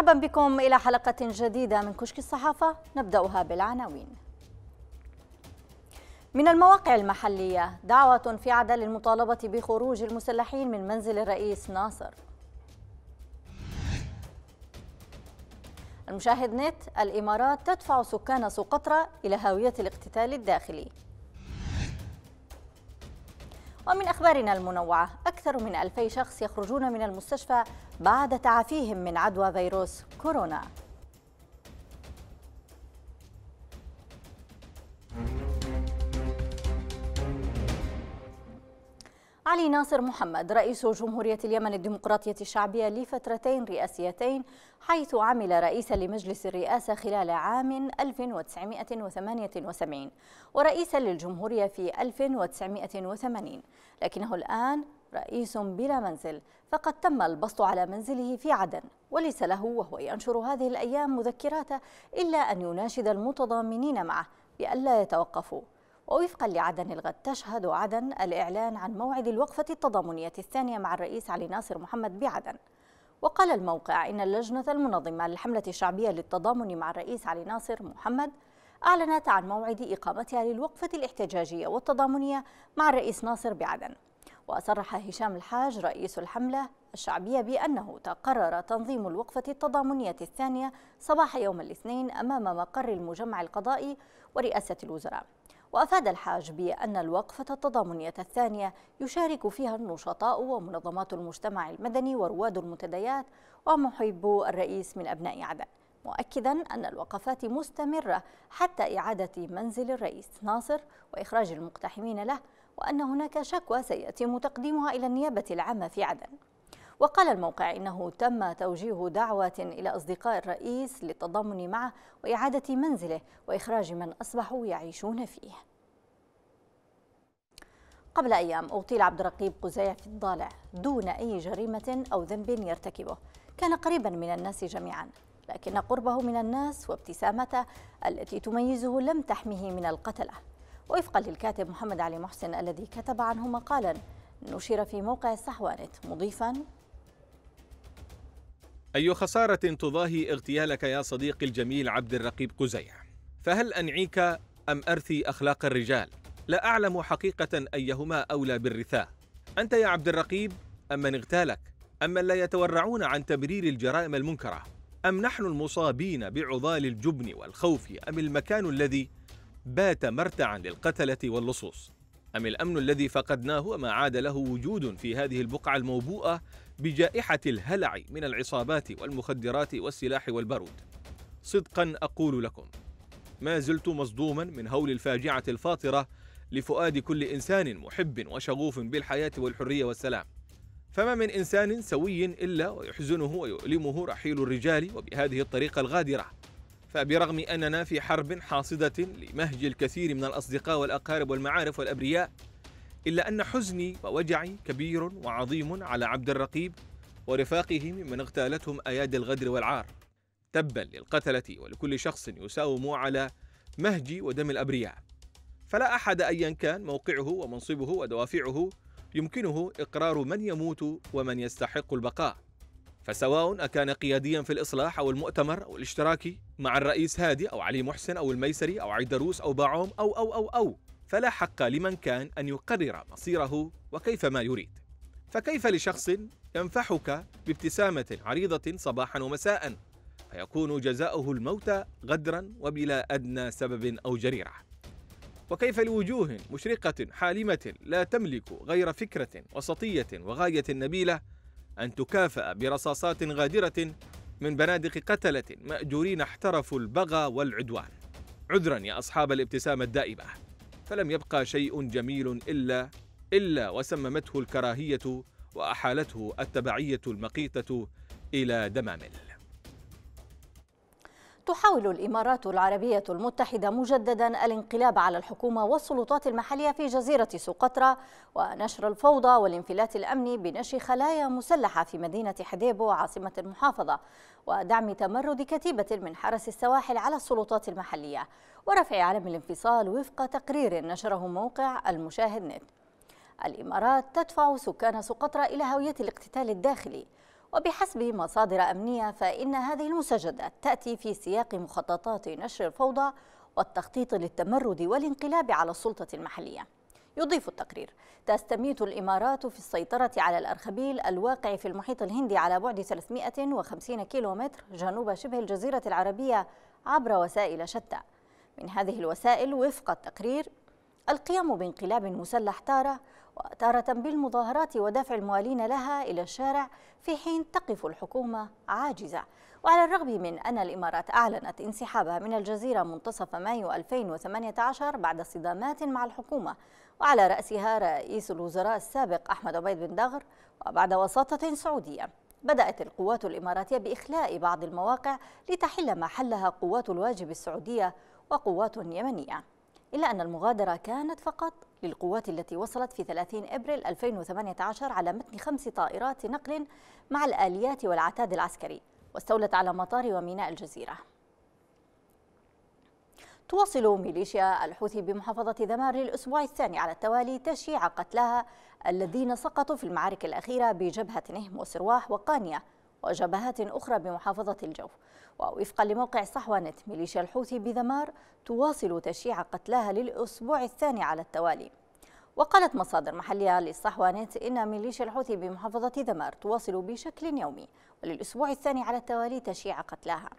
مرحبا بكم إلى حلقة جديدة من كشك الصحافة نبدأها بالعناوين. من المواقع المحلية دعوة في عدن للمطالبة بخروج المسلحين من منزل الرئيس ناصر. المشاهد نت الإمارات تدفع سكان سقطرى إلى هاوية الاقتتال الداخلي. ومن أخبارنا المنوعة أكثر من ألفي شخص يخرجون من المستشفى بعد تعافيهم من عدوى فيروس كورونا. علي ناصر محمد رئيس جمهورية اليمن الديمقراطية الشعبية لفترتين رئاسيتين حيث عمل رئيسا لمجلس الرئاسة خلال عام 1978 ورئيسا للجمهورية في 1980 لكنه الآن رئيس بلا منزل فقد تم البسط على منزله في عدن وليس له وهو ينشر هذه الأيام مذكراته إلا أن يناشد المتضامنين معه بألا يتوقفوا. ووفقا لعدن الغد تشهد عدن الإعلان عن موعد الوقفة التضامنية الثانية مع الرئيس علي ناصر محمد بعدن. وقال الموقع إن اللجنة المنظمة للحملة الشعبية للتضامن مع الرئيس علي ناصر محمد أعلنت عن موعد إقامتها للوقفة الاحتجاجية والتضامنية مع الرئيس ناصر بعدن. وصرح هشام الحاج رئيس الحملة الشعبية بأنه تقرر تنظيم الوقفة التضامنية الثانية صباح يوم الاثنين أمام مقر المجمع القضائي ورئاسة الوزراء. وأفاد الحاج بأن الوقفة التضامنية الثانية يشارك فيها النشطاء ومنظمات المجتمع المدني ورواد المنتديات ومحبو الرئيس من أبناء عدن مؤكدا أن الوقفات مستمرة حتى إعادة منزل الرئيس ناصر وإخراج المقتحمين له وأن هناك شكوى سيتم تقديمها إلى النيابة العامة في عدن. وقال الموقع إنه تم توجيه دعوة إلى أصدقاء الرئيس للتضامن معه وإعادة منزله وإخراج من أصبحوا يعيشون فيه. قبل أيام أغتيل عبد الرقيب قزيع في الضالع دون أي جريمة أو ذنب يرتكبه. كان قريبا من الناس جميعا لكن قربه من الناس وابتسامته التي تميزه لم تحمه من القتلة. وفقا للكاتب محمد علي محسن الذي كتب عنه مقالا نشر في موقع الصحوانت مضيفا أي خسارة تضاهي اغتيالك يا صديقي الجميل عبد الرقيب قزيع فهل أنعيك أم أرثي أخلاق الرجال؟ لا أعلم حقيقة أيهما أولى بالرثاء. أنت يا عبد الرقيب أم من اغتالك؟ أم من لا يتورعون عن تبرير الجرائم المنكرة؟ أم نحن المصابين بعضال الجبن والخوف أم المكان الذي بات مرتعا للقتلة واللصوص؟ أم الأمن الذي فقدناه وما عاد له وجود في هذه البقعة الموبوءة بجائحة الهلع من العصابات والمخدرات والسلاح والبارود؟ صدقا أقول لكم ما زلت مصدوما من هول الفاجعة الفاطرة لفؤاد كل إنسان محب وشغوف بالحياة والحرية والسلام. فما من إنسان سوي إلا ويحزنه ويؤلمه رحيل الرجال وبهذه الطريقة الغادرة. فبرغم أننا في حرب حاصدة لمهج الكثير من الأصدقاء والأقارب والمعارف والأبرياء إلا أن حزني ووجعي كبير وعظيم على عبد الرقيب ورفاقه ممن اغتالتهم أيادي الغدر والعار. تبا للقتلة ولكل شخص يساوم على مهج ودم الأبرياء. فلا أحد أيا كان موقعه ومنصبه ودوافعه يمكنه إقرار من يموت ومن يستحق البقاء. فسواء أكان قياديا في الإصلاح أو المؤتمر أو الاشتراكي مع الرئيس هادي أو علي محسن أو الميسري أو عيدروس أو باعوم أو أو أو أو فلا حق لمن كان أن يقرر مصيره وكيف ما يريد. فكيف لشخص ينفحك بابتسامة عريضة صباحا ومساء؟ فيكون جزاؤه الموت غدرا وبلا أدنى سبب أو جريرة. وكيف لوجوه مشرقة حالمة لا تملك غير فكرة وسطية وغاية نبيلة؟ أن تكافأ برصاصات غادرة من بنادق قتلة مأجورين احترفوا البغى والعدوان. عذرا يا أصحاب الابتسامة الدائبة فلم يبقى شيء جميل إلا إلا وسممته الكراهية وأحالته التبعية المقيتة إلى دمامل. تحاول الإمارات العربية المتحدة مجددا الانقلاب على الحكومة والسلطات المحلية في جزيرة سقطرى ونشر الفوضى والانفلات الأمني بنشر خلايا مسلحة في مدينة حديبو عاصمة المحافظة ودعم تمرد كتيبة من حرس السواحل على السلطات المحلية. ورفع علم الانفصال وفق تقرير نشره موقع المشاهد نت. الإمارات تدفع سكان سقطرى إلى هوية الاقتتال الداخلي. وبحسب مصادر أمنية فإن هذه المسجدات تأتي في سياق مخططات نشر الفوضى والتخطيط للتمرد والانقلاب على السلطة المحلية. يضيف التقرير تستميت الإمارات في السيطرة على الأرخبيل الواقع في المحيط الهندي على بعد 350 كيلومتر جنوب شبه الجزيرة العربية عبر وسائل شتى. من هذه الوسائل وفق التقرير القيام بانقلاب مسلح تارة وتارة بالمظاهرات ودفع الموالين لها إلى الشارع في حين تقف الحكومة عاجزة. وعلى الرغم من أن الإمارات أعلنت انسحابها من الجزيرة منتصف مايو 2018 بعد صدامات مع الحكومة وعلى رأسها رئيس الوزراء السابق أحمد عبيد بن دغر وبعد وساطة سعودية. بدأت القوات الإماراتية بإخلاء بعض المواقع لتحل محلها قوات الواجب السعودية وقوات يمنية. إلا أن المغادرة كانت فقط للقوات التي وصلت في 30 أبريل 2018 على متن خمس طائرات نقل مع الآليات والعتاد العسكري واستولت على مطار وميناء الجزيرة. تواصل ميليشيا الحوثي بمحافظة ذمار للأسبوع الثاني على التوالي تشييع قتلاها الذين سقطوا في المعارك الأخيرة بجبهة نهم وسرواح وقانية. وجبهات أخرى بمحافظة الجوف. ووفقا لموقع صحوة نت ميليشيا الحوثي بذمار تواصل تشييع قتلاها للأسبوع الثاني على التوالي. وقالت مصادر محلية للصحوة نت إن ميليشيا الحوثي بمحافظة ذمار تواصل بشكل يومي وللأسبوع الثاني على التوالي تشييع قتلاها.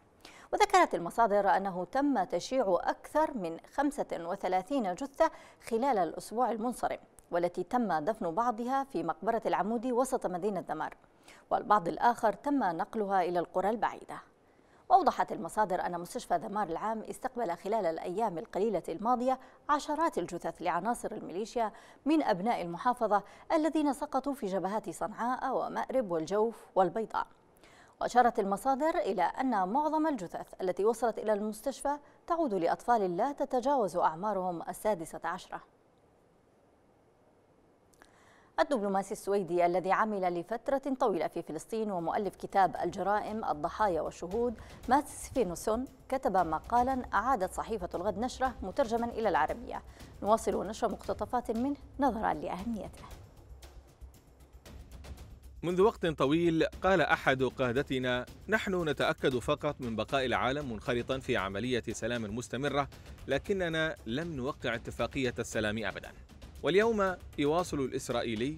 وذكرت المصادر أنه تم تشييع أكثر من 35 جثة خلال الأسبوع المنصرم والتي تم دفن بعضها في مقبرة العمودي وسط مدينة دمار والبعض الآخر تم نقلها إلى القرى البعيدة. وأوضحت المصادر أن مستشفى ذمار العام استقبل خلال الأيام القليلة الماضية عشرات الجثث لعناصر الميليشيا من أبناء المحافظة الذين سقطوا في جبهات صنعاء ومأرب والجوف والبيضاء. وأشارت المصادر إلى أن معظم الجثث التي وصلت إلى المستشفى تعود لأطفال لا تتجاوز أعمارهم السادسة عشرة. الدبلوماسي السويدي الذي عمل لفترة طويلة في فلسطين ومؤلف كتاب الجرائم الضحايا والشهود ماتس سفينسون كتب مقالا أعادت صحيفة الغد نشره مترجما إلى العربية. نواصل نشر مقتطفات منه نظرا لأهميته. منذ وقت طويل قال أحد قادتنا نحن نتأكد فقط من بقاء العالم منخرطا في عملية سلام مستمرة لكننا لم نوقع اتفاقية السلام أبدا. واليوم يواصل الإسرائيلي.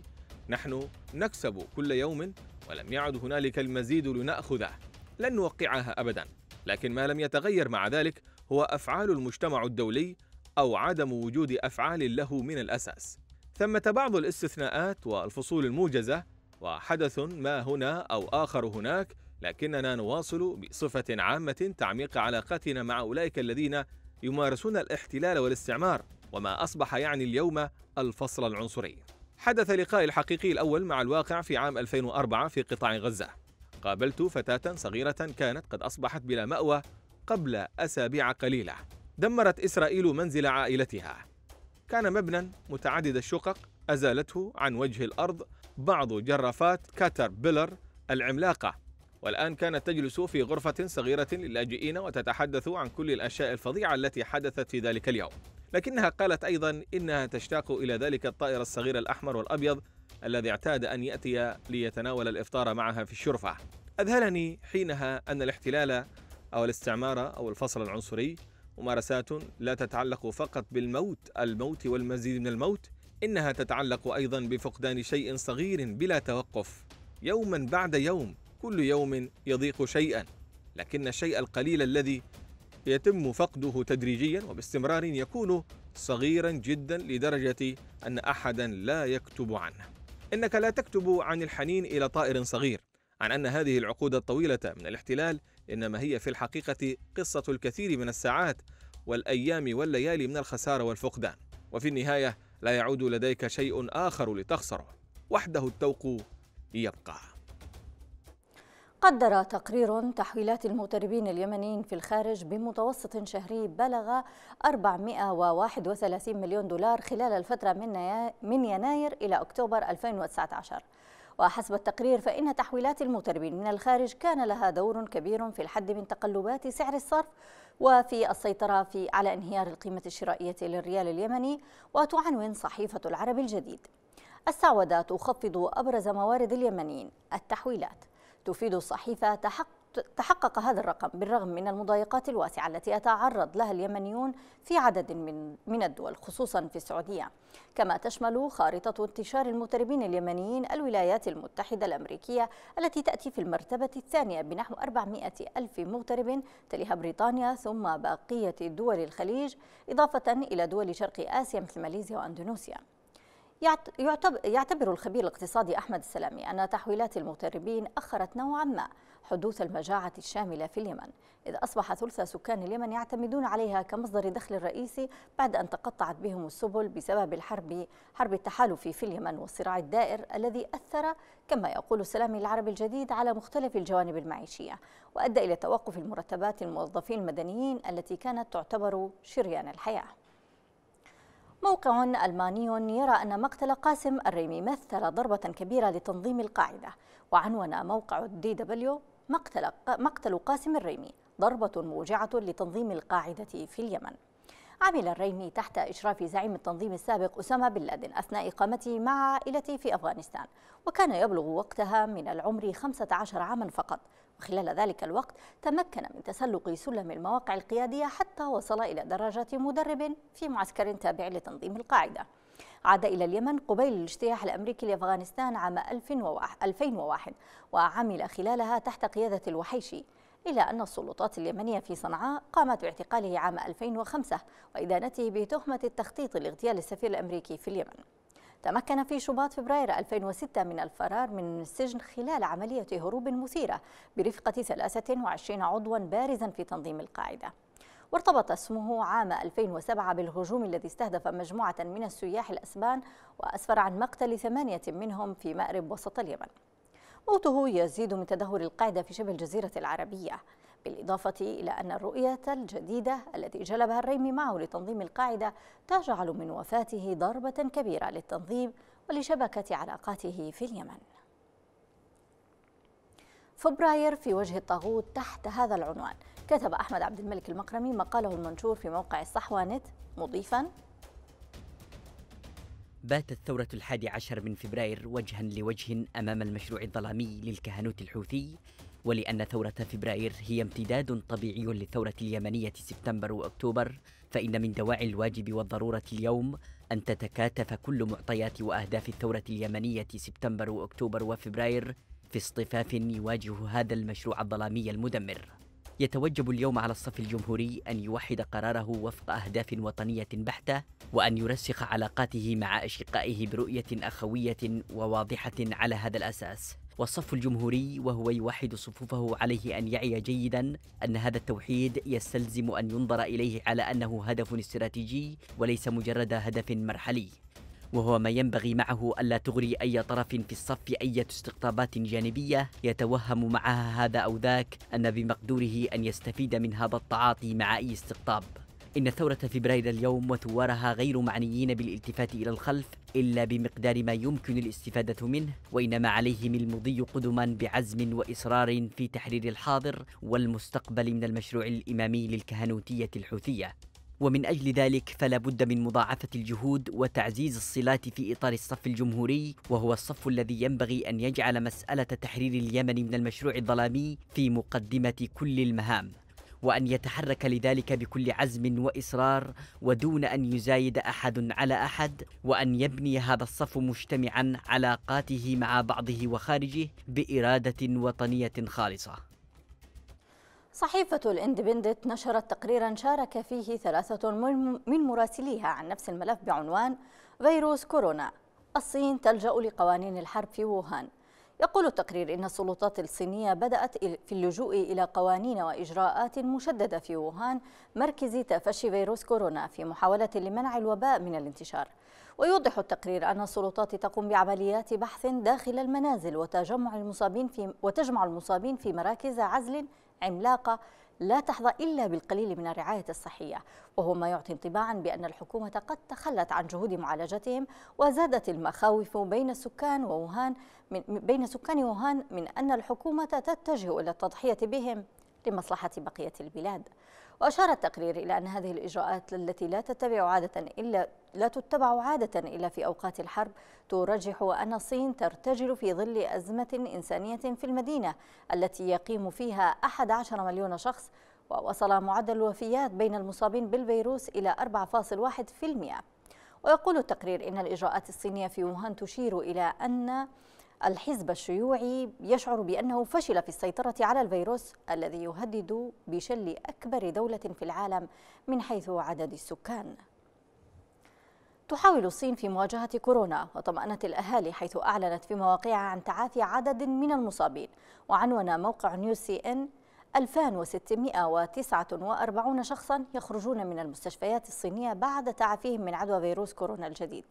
نحن نكسب كل يوم ولم يعد هنالك المزيد لنأخذه. لن نوقعها أبدا. لكن ما لم يتغير مع ذلك هو أفعال المجتمع الدولي أو عدم وجود أفعال له من الأساس. ثمة بعض الاستثناءات والفصول الموجزة وحدث ما هنا أو آخر هناك لكننا نواصل بصفة عامة تعميق علاقاتنا مع أولئك الذين يمارسون الاحتلال والاستعمار. وما أصبح يعني اليوم الفصل العنصري. حدث لقائي الحقيقي الأول مع الواقع في عام 2004 في قطاع غزة. قابلت فتاة صغيرة كانت قد أصبحت بلا مأوى قبل أسابيع قليلة. دمرت إسرائيل منزل عائلتها. كان مبنى متعدد الشقق أزالته عن وجه الأرض بعض جرافات كاتر بيلر العملاقة. والآن كانت تجلس في غرفة صغيرة للاجئين وتتحدث عن كل الأشياء الفظيعة التي حدثت في ذلك اليوم. لكنها قالت أيضا إنها تشتاق إلى ذلك الطائر الصغير الأحمر والأبيض الذي اعتاد أن يأتي ليتناول الإفطار معها في الشرفة. أذهلني حينها أن الاحتلال أو الاستعمار أو الفصل العنصري ممارسات لا تتعلق فقط بالموت الموت والمزيد من الموت إنها تتعلق أيضا بفقدان شيء صغير بلا توقف. يوما بعد يوم كل يوم يضيق شيئا لكن الشيء القليل الذي يتم فقده تدريجيا وباستمرار يكون صغيرا جدا لدرجة أن أحدا لا يكتب عنه. إنك لا تكتب عن الحنين إلى طائر صغير. عن أن هذه العقود الطويلة من الاحتلال إنما هي في الحقيقة قصة الكثير من الساعات والأيام والليالي من الخسارة والفقدان. وفي النهاية لا يعود لديك شيء آخر لتخسره. وحده التوق يبقى. قدر تقرير تحويلات المغتربين اليمنيين في الخارج بمتوسط شهري بلغ 431 مليون دولار خلال الفترة من يناير إلى أكتوبر 2019 وحسب التقرير فإن تحويلات المغتربين من الخارج كان لها دور كبير في الحد من تقلبات سعر الصرف وفي السيطرة في على انهيار القيمة الشرائية للريال اليمني وتعنون صحيفة العرب الجديد. السعودة تخفض أبرز موارد اليمنيين. التحويلات. تفيد الصحيفة تحقق هذا الرقم بالرغم من المضايقات الواسعة التي يتعرض لها اليمنيون في عدد من من الدول خصوصا في السعودية. كما تشمل خارطة انتشار المغتربين اليمنيين الولايات المتحدة الأمريكية التي تأتي في المرتبة الثانية بنحو 400 ألف مغترب تليها بريطانيا ثم بقية دول الخليج إضافة إلى دول شرق آسيا مثل ماليزيا وأندونيسيا. يعتبر الخبير الاقتصادي أحمد السلامي أن تحويلات المغتربين أخرت نوعا ما حدوث المجاعة الشاملة في اليمن إذ أصبح ثلث سكان اليمن يعتمدون عليها كمصدر دخل رئيسي بعد أن تقطعت بهم السبل بسبب الحرب حرب التحالف في اليمن والصراع الدائر الذي أثر كما يقول السلامي العربي الجديد على مختلف الجوانب المعيشية وأدى إلى توقف المرتبات الموظفين المدنيين التي كانت تعتبر شريان الحياة. موقع ألماني يرى أن مقتل قاسم الريمي مثل ضربة كبيرة لتنظيم القاعدة. وعنون موقع دي دبليو مقتل, مقتل قاسم الريمي ضربة موجعة لتنظيم القاعدة في اليمن. عمل الريمي تحت إشراف زعيم التنظيم السابق أسامة بن لادن أثناء إقامته مع عائلته في أفغانستان. وكان يبلغ وقتها من العمر 15 عاما فقط. وخلال ذلك الوقت تمكن من تسلق سلم المواقع القيادية حتى وصل إلى درجة مدرب في معسكر تابع لتنظيم القاعدة. عاد إلى اليمن قبيل الاجتياح الأمريكي لأفغانستان عام 2001 وعمل خلالها تحت قيادة الوحيشي إلى أن السلطات اليمنية في صنعاء قامت باعتقاله عام 2005 وإدانته بتهمة التخطيط لاغتيال السفير الأمريكي في اليمن. تمكن في شباط فبراير 2006 من الفرار من السجن خلال عملية هروب مثيرة برفقة 23 عضوا بارزا في تنظيم القاعدة. وارتبط اسمه عام 2007 بالهجوم الذي استهدف مجموعة من السياح الأسبان وأسفر عن مقتل ثمانية منهم في مأرب وسط اليمن. موته يزيد من تدهور القاعدة في شبه الجزيرة العربية. بالإضافة إلى أن الرؤية الجديدة التي جلبها الريمي معه لتنظيم القاعدة تجعل من وفاته ضربة كبيرة للتنظيم ولشبكة علاقاته في اليمن. فبراير في وجه الطاغوت تحت هذا العنوان. كتب أحمد عبد الملك المقرمي مقاله المنشور في موقع الصحوة نت مضيفا. باتت ثورة الحادي عشر من فبراير وجها لوجه أمام المشروع الظلامي للكهنوت الحوثي ولأن ثورة فبراير هي امتداد طبيعي للثورة اليمنية سبتمبر وأكتوبر فإن من دواعي الواجب والضرورة اليوم أن تتكاتف كل معطيات وأهداف الثورة اليمنية سبتمبر وأكتوبر وفبراير في اصطفاف يواجه هذا المشروع الظلامي المدمر. يتوجب اليوم على الصف الجمهوري أن يوحد قراره وفق أهداف وطنية بحتة وأن يرسخ علاقاته مع أشقائه برؤية أخوية وواضحة على هذا الأساس. والصف الجمهوري وهو يوحد صفوفه عليه أن يعي جيدا أن هذا التوحيد يستلزم أن ينظر إليه على أنه هدف استراتيجي وليس مجرد هدف مرحلي وهو ما ينبغي معه ألا تغري أي طرف في الصف أي استقطابات جانبية يتوهم معها هذا أو ذاك أن بمقدوره أن يستفيد من هذا التعاطي مع أي استقطاب. إن ثورة فبراير اليوم وثوارها غير معنيين بالالتفات إلى الخلف إلا بمقدار ما يمكن الاستفادة منه وإنما عليهم المضي قدما بعزم وإصرار في تحرير الحاضر والمستقبل من المشروع الإمامي للكهنوتية الحوثية. ومن أجل ذلك فلا بد من مضاعفة الجهود وتعزيز الصلات في إطار الصف الجمهوري وهو الصف الذي ينبغي أن يجعل مسألة تحرير اليمن من المشروع الظلامي في مقدمة كل المهام. وأن يتحرك لذلك بكل عزم وإصرار ودون أن يزايد أحد على أحد وأن يبني هذا الصف مجتمعا علاقاته مع بعضه وخارجه بإرادة وطنية خالصة. صحيفة الإندبندنت نشرت تقريرا شارك فيه ثلاثة من مراسليها عن نفس الملف بعنوان فيروس كورونا. الصين تلجأ لقوانين الحرب في ووهان. يقول التقرير إن السلطات الصينية بدأت في اللجوء إلى قوانين وإجراءات مشددة في ووهان مركز تفشي فيروس كورونا في محاولة لمنع الوباء من الانتشار. ويوضح التقرير أن السلطات تقوم بعمليات بحث داخل المنازل وتجمع المصابين في وتجمع المصابين في مراكز عزل عملاقة لا تحظى إلا بالقليل من الرعاية الصحية وهو ما يعطي انطباعا بأن الحكومة قد تخلت عن جهود معالجتهم وزادت المخاوف بين السكان ووهان من بين سكان ووهان من أن الحكومة تتجه إلى التضحية بهم لمصلحة بقية البلاد. وأشار التقرير إلى أن هذه الإجراءات التي لا تتبع عادة إلا لا تتبع عادة إلا في أوقات الحرب ترجح أن الصين ترتجل في ظل أزمة إنسانية في المدينة التي يقيم فيها 11 مليون شخص ووصل معدل الوفيات بين المصابين بالفيروس إلى 4.1% ويقول التقرير إن الإجراءات الصينية في ووهان تشير إلى أن الحزب الشيوعي يشعر بأنه فشل في السيطرة على الفيروس الذي يهدد بشل أكبر دولة في العالم من حيث عدد السكان. تحاول الصين في مواجهة كورونا وطمأنت الأهالي حيث أعلنت في مواقعها عن تعافي عدد من المصابين وعنون موقع نيوز سي إن 2649 شخصا يخرجون من المستشفيات الصينية بعد تعافيهم من عدوى فيروس كورونا الجديد.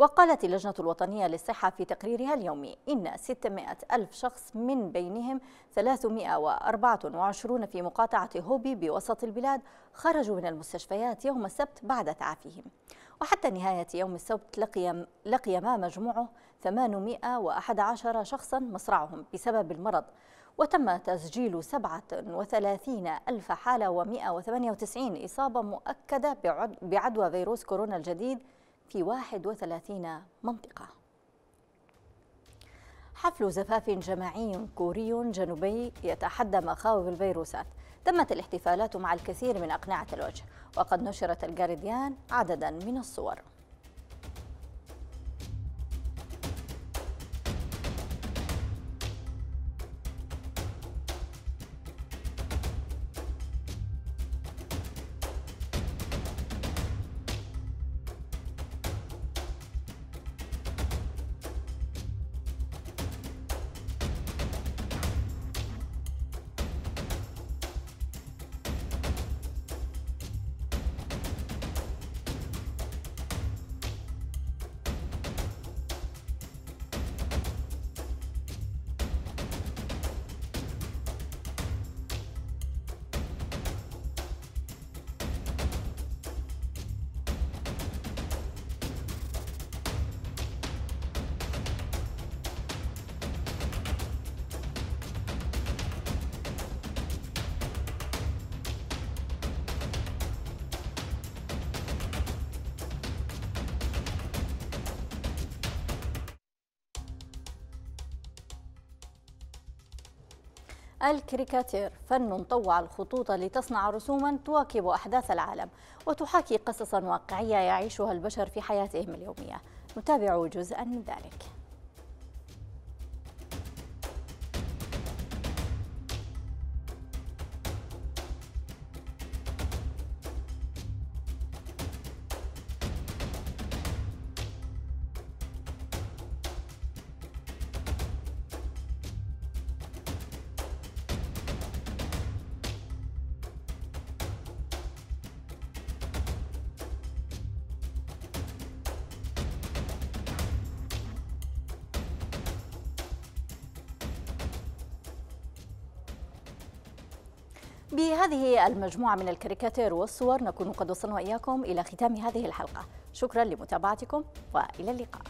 وقالت اللجنة الوطنية للصحة في تقريرها اليومي إن 600 ألف شخص من بينهم 324 في مقاطعة هوبي بوسط البلاد خرجوا من المستشفيات يوم السبت بعد تعافيهم. وحتى نهاية يوم السبت لقي, لقي ما مجموعه 811 شخصا مصرعهم بسبب المرض. وتم تسجيل 37 ألف حالة و198 إصابة مؤكدة بعدوى فيروس كورونا الجديد في 31 منطقة. حفل زفاف جماعي كوري جنوبي يتحدى مخاوف الفيروسات. تمت الاحتفالات مع الكثير من أقنعة الوجه وقد نشرت الجارديان عددا من الصور. الكريكاتير فن طوع الخطوط لتصنع رسوما تواكب أحداث العالم وتحاكي قصصا واقعية يعيشها البشر في حياتهم اليومية. نتابع جزءا من ذلك. بهذه المجموعة من الكاريكاتير والصور نكون قد وصلنا إياكم إلى ختام هذه الحلقة. شكرا لمتابعتكم وإلى اللقاء.